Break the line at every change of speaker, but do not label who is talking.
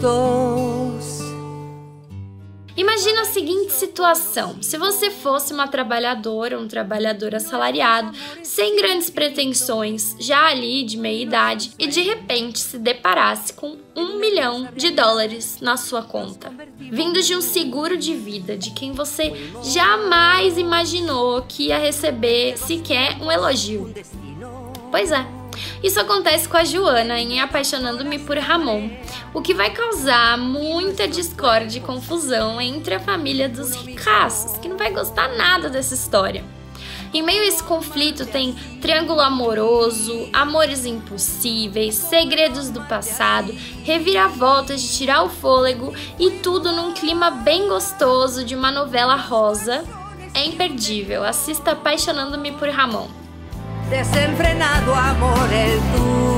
juntos.
Imagina a seguinte situação: se você fosse uma trabalhadora, um trabalhador assalariado, sem grandes pretensões, já ali de meia idade, e de repente se deparasse com um milhão de dólares na sua conta, vindo de um seguro de vida de quem você jamais imaginou que ia receber sequer um elogio. Pois é. Isso acontece com a Joana em Apaixonando-me por Ramon, o que vai causar muita discórdia e confusão entre a família dos ricaços, que não vai gostar nada dessa história. Em meio a esse conflito tem triângulo amoroso, amores impossíveis, segredos do passado, reviravoltas de tirar o fôlego e tudo num clima bem gostoso de uma novela rosa. É imperdível. Assista Apaixonando-me por Ramon.
desenfrenado amor el tuyo.